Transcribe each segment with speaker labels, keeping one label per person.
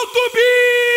Speaker 1: Solta o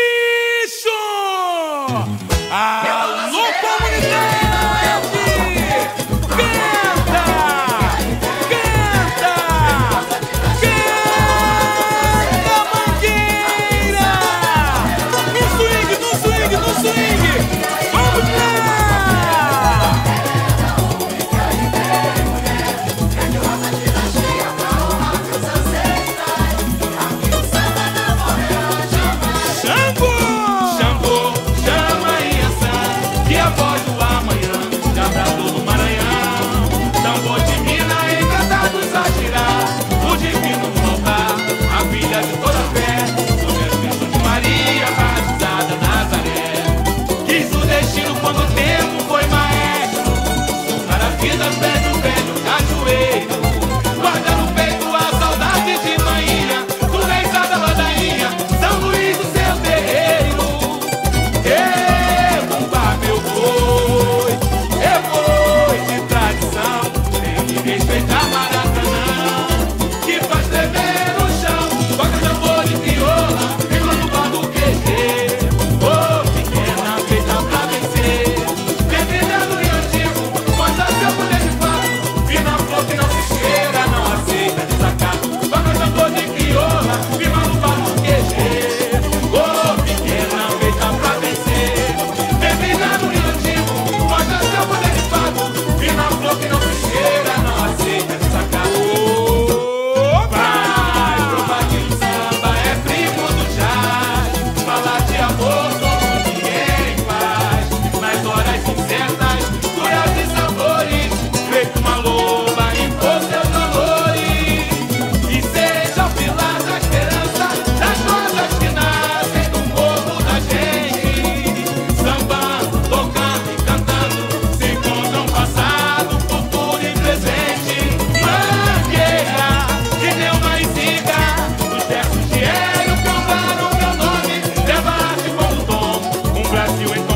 Speaker 1: bless you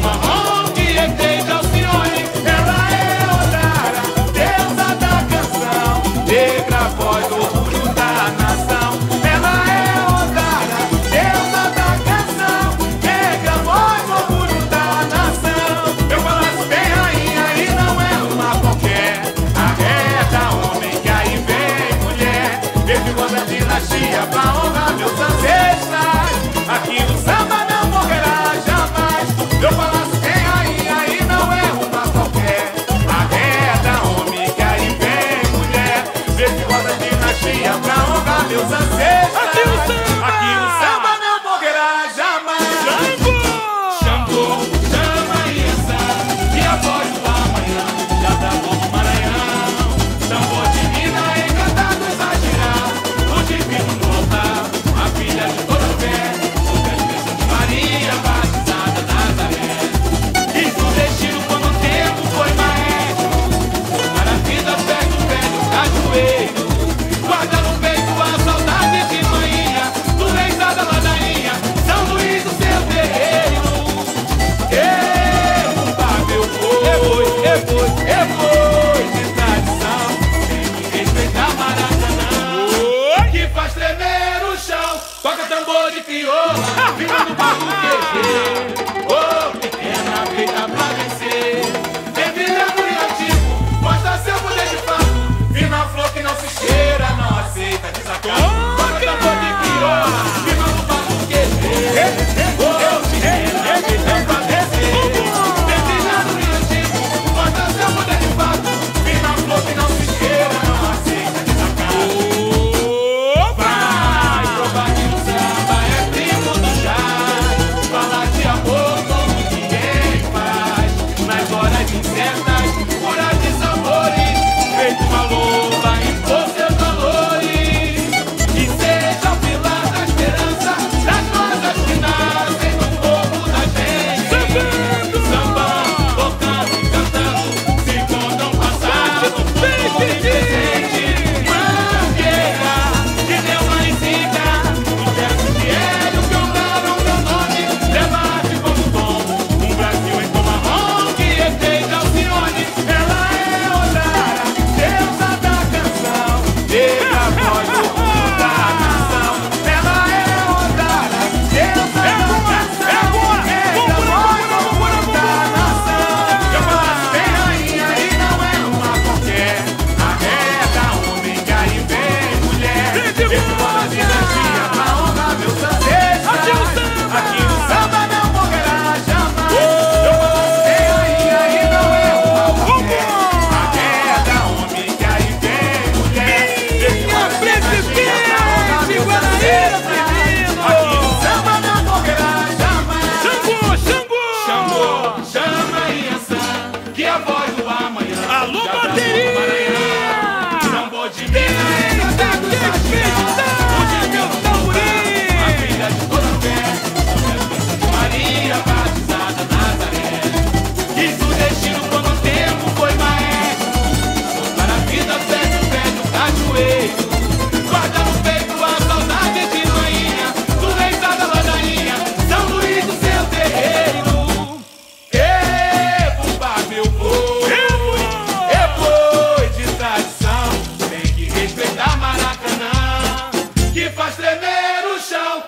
Speaker 1: faz tremer o chão.